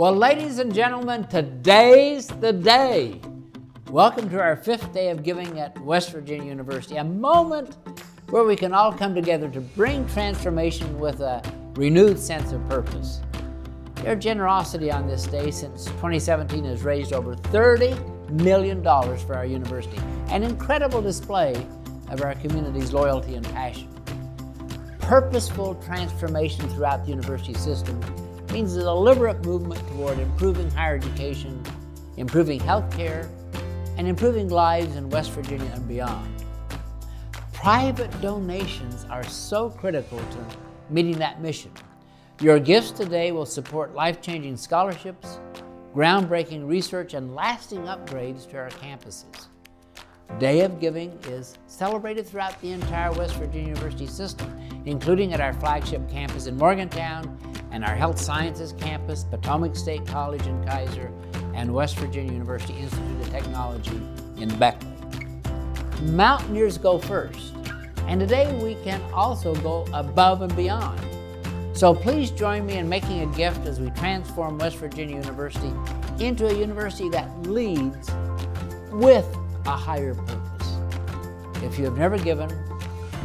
Well, ladies and gentlemen, today's the day. Welcome to our fifth day of giving at West Virginia University, a moment where we can all come together to bring transformation with a renewed sense of purpose. Your generosity on this day since 2017 has raised over $30 million for our university, an incredible display of our community's loyalty and passion. Purposeful transformation throughout the university system means a deliberate movement toward improving higher education, improving health care, and improving lives in West Virginia and beyond. Private donations are so critical to meeting that mission. Your gifts today will support life changing scholarships, groundbreaking research, and lasting upgrades to our campuses. Day of Giving is celebrated throughout the entire West Virginia University system, including at our flagship campus in Morgantown and our Health Sciences campus, Potomac State College in Keyser, and West Virginia University Institute of Technology in Beckley. Mountaineers go first, and today we can also go above and beyond. So please join me in making a gift as we transform West Virginia University into a university that leads with a higher purpose. If you have never given,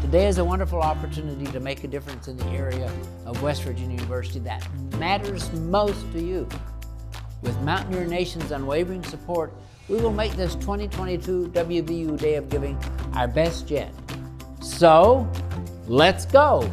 today is a wonderful opportunity to make a difference in the area of West Virginia University that matters most to you. With Mountaineer Nation's unwavering support, we will make this 2022 WVU Day of Giving our best yet. So, let's go!